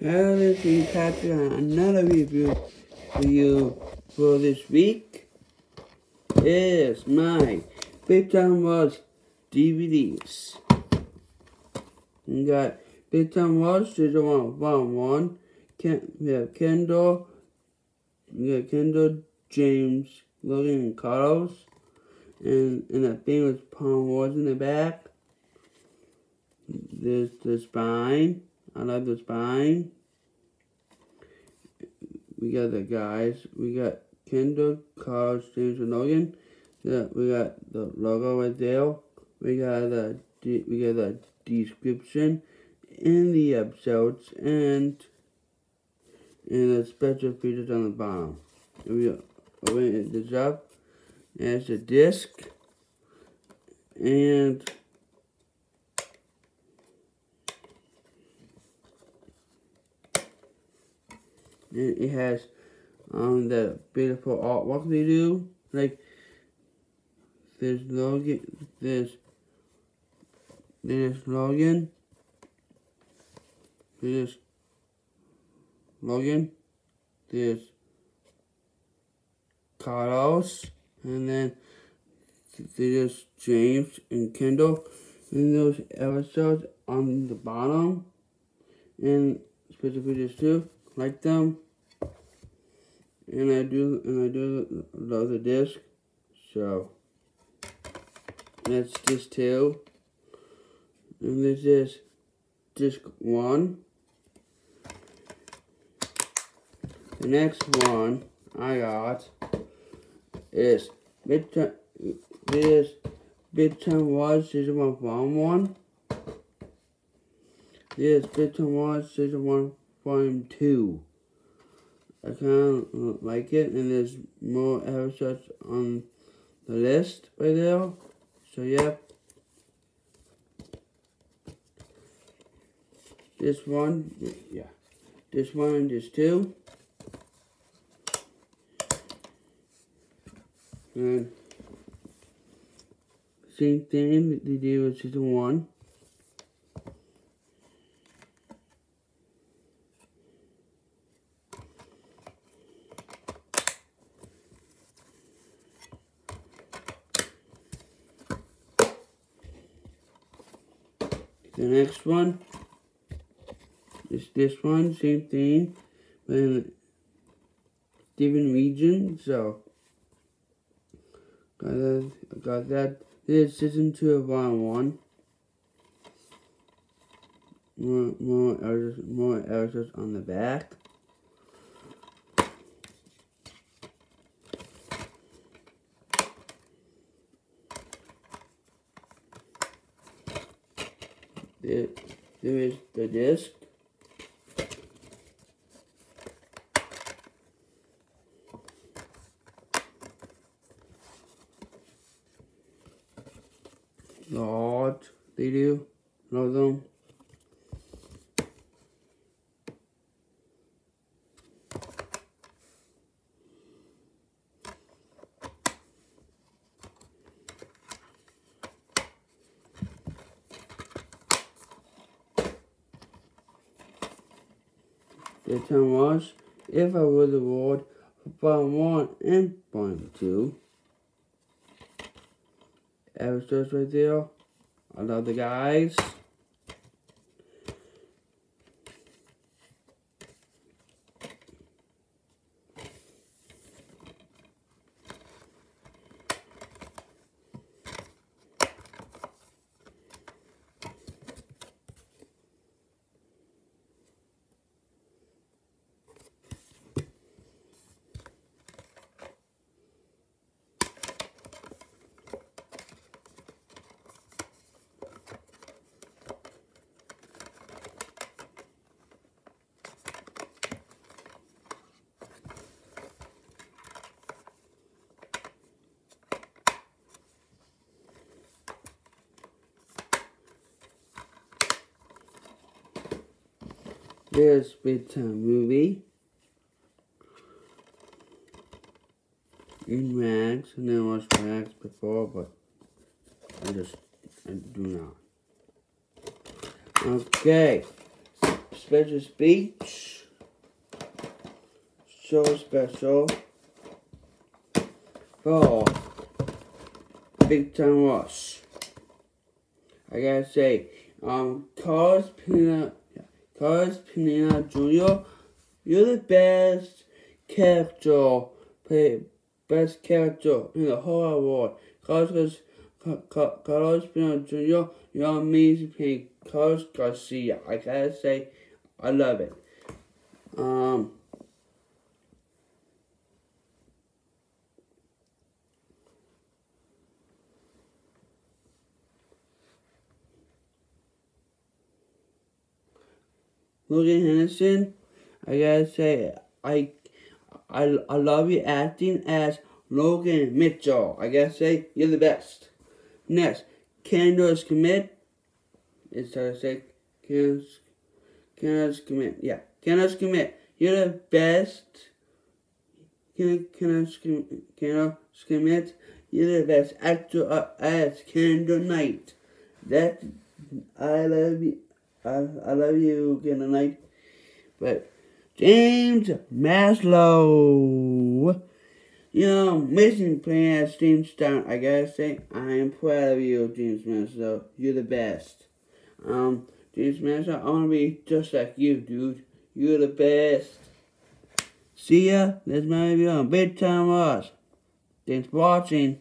Is Patrick on another review for you for this week. Is my Big Time Rush DVDs. We got Big Time Rush Season 1, Volume 1. Ken, we have Kendall, we got Kendall, James, Logan, and Carlos. And, and the famous Palm Woods in the back. There's the spine. I love the spine. We got the guys. We got Kendall, Carl, James, and Logan. We got the logo right there. We got the we got the description in the episodes and and the special features on the bottom. And we open this up. And it's a disc and it has um the beautiful artwork they do. Like there's Logan there's there's Logan. There's Logan. There's Carlos. And then there's James and Kendall. And those episodes on the bottom. And special features too like them. And I do and I do love the disc. So that's disc two. And this is disc one. The next one I got is Midtown this Midtown was season one volume one. This Midtown was season one Volume 2. I kind of like it, and there's more episodes on the list right there. So, yeah. This one, yeah. This one and this two. And same thing they did with season one. The next one is this one, same thing, but in a different region. So, got that. Got that. This is season two of volume one. More, more more on the back. There, is the disc. Art they do, love them. The term was, if I were the award for 1 and part 2. Episodes right there. I love the guys. There's bedtime movie. In rags. I never watched rags before, but I just I do not. Okay. special speech. So special for Big Time Rush. I gotta say, um, Carlos Pena, Carlos Pena Jr., you're the best character, play, best character in the whole world. Carlos, Carlos Pena Jr., you're amazing playing Carlos Garcia. I gotta say, I love it. Um, Logan Henderson, I gotta say, I, I, I love you acting as Logan Mitchell. I gotta say, you're the best. Next, Candace Commit. It's how to say, Candace, Candace Commit. Yeah, Candace Commit. You're the best. Candace Commit. You're the best actor uh, as Kendall Knight. That, I love you. I, I love you again tonight. But James Maslow. You know, missing playing as James Stone, I gotta say, I am proud of you, James Maslow. You're the best. Um, James Maslow, I wanna be just like you, dude. You're the best. See ya. That's my review on Big Time. Thanks for watching.